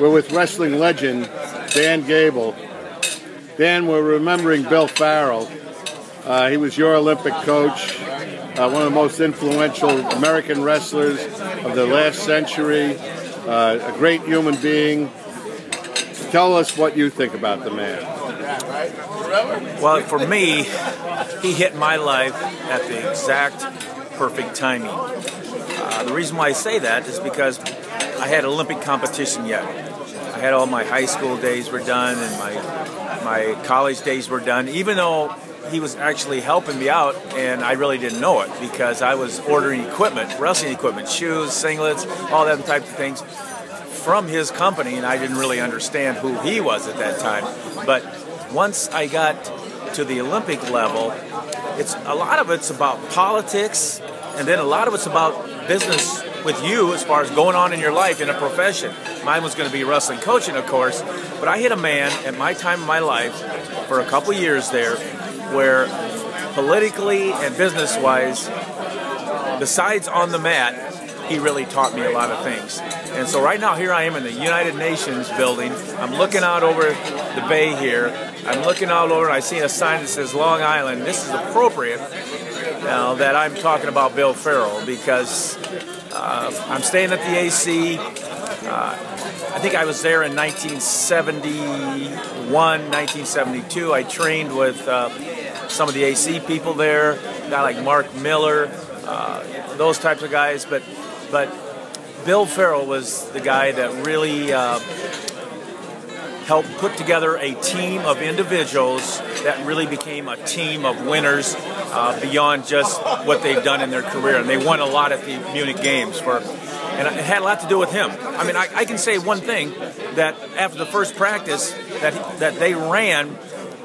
We're with wrestling legend Dan Gable. Dan, we're remembering Bill Farrell. Uh, he was your Olympic coach, uh, one of the most influential American wrestlers of the last century, uh, a great human being. Tell us what you think about the man. Well, for me, he hit my life at the exact perfect timing. Uh, the reason why I say that is because I had Olympic competition yet. I had all my high school days were done and my my college days were done. Even though he was actually helping me out, and I really didn't know it because I was ordering equipment, wrestling equipment, shoes, singlets, all that type of things from his company, and I didn't really understand who he was at that time. But once I got to the Olympic level, it's a lot of it's about politics, and then a lot of it's about business with you as far as going on in your life in a profession. Mine was going to be wrestling coaching, of course, but I hit a man at my time in my life for a couple years there where politically and business wise, besides on the mat, he really taught me a lot of things. And so right now here I am in the United Nations building. I'm looking out over the bay here. I'm looking out over and I see a sign that says Long Island. This is appropriate now that I'm talking about Bill Farrell because uh, I'm staying at the AC. Uh, I think I was there in 1971, 1972. I trained with uh, some of the AC people there, a guy like Mark Miller, uh, those types of guys. But but Bill Farrell was the guy that really helped put together a team of individuals that really became a team of winners uh, beyond just what they've done in their career. And they won a lot at the Munich Games for, and it had a lot to do with him. I mean, I, I can say one thing that after the first practice that that they ran,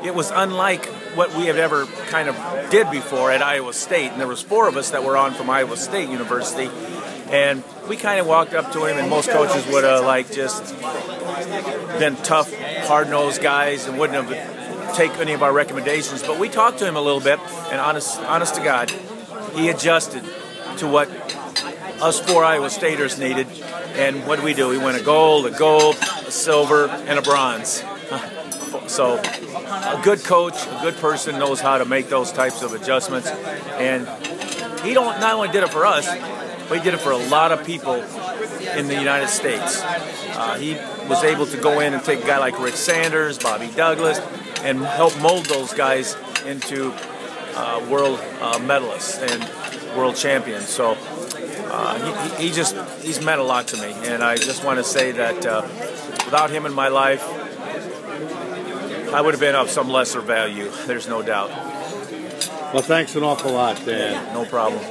it was unlike what we had ever kind of did before at Iowa State. And there was four of us that were on from Iowa State University and we kind of walked up to him, and most coaches would have like just been tough, hard-nosed guys and wouldn't have take any of our recommendations. But we talked to him a little bit, and honest, honest to God, he adjusted to what us four Iowa Staters needed. And what did we do? We went a gold, a gold, a silver, and a bronze. So a good coach, a good person knows how to make those types of adjustments. And he don't not only did it for us, but he did it for a lot of people in the United States. Uh, he was able to go in and take a guy like Rick Sanders, Bobby Douglas, and help mold those guys into uh, world uh, medalists and world champions. So uh, he, he, just he's meant a lot to me, and I just want to say that uh, without him in my life, I would have been of some lesser value. There's no doubt. Well, thanks an awful lot, Dan. No problem.